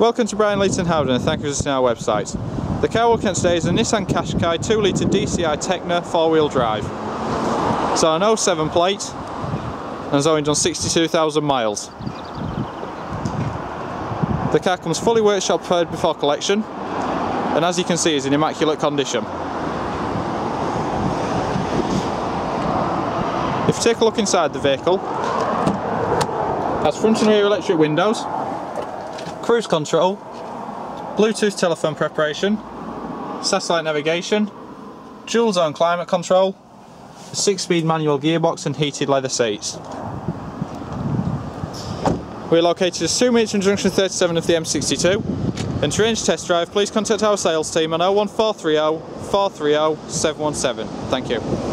Welcome to Brian Leighton Howden and thank you for visiting our website. The car we're looking at today is a Nissan Qashqai 2 litre DCI Tekna 4 wheel drive. It's on an 07 plate and has only done 62,000 miles. The car comes fully workshop prepared before collection and as you can see is in immaculate condition. If you take a look inside the vehicle, it has front and rear electric windows, cruise control, Bluetooth telephone preparation, satellite navigation, dual zone climate control, a 6 speed manual gearbox and heated leather seats. We're located at 2 minutes from junction 37 of the M62 and to arrange test drive please contact our sales team on 01430 430 717. Thank you.